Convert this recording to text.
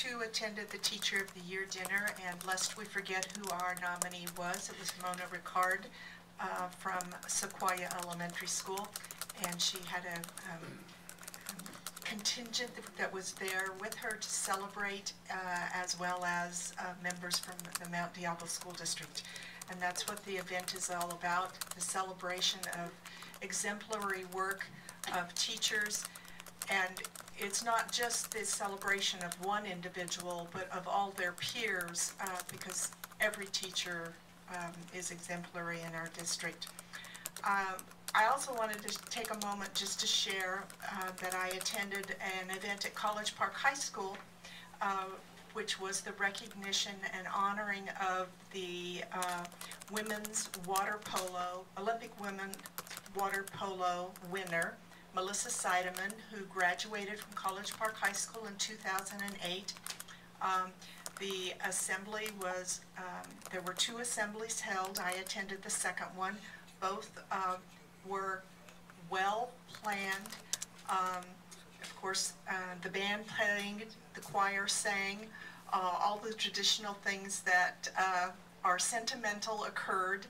too attended the Teacher of the Year dinner, and lest we forget who our nominee was, it was Mona Ricard uh, from Sequoia Elementary School, and she had a um, contingent that was there with her to celebrate, uh, as well as uh, members from the Mount Diablo School District. And that's what the event is all about, the celebration of exemplary work of teachers. And it's not just the celebration of one individual, but of all their peers, uh, because every teacher um, is exemplary in our district. Um, I also wanted to take a moment just to share uh, that I attended an event at College Park High School, uh, which was the recognition and honoring of the uh, women's water polo, Olympic women water polo winner, Melissa Seidemann, who graduated from College Park High School in 2008. Um, the assembly was, um, there were two assemblies held. I attended the second one. Both uh, were well planned. Um, of course, uh, the band playing, the choir sang, uh, all the traditional things that uh, are sentimental occurred.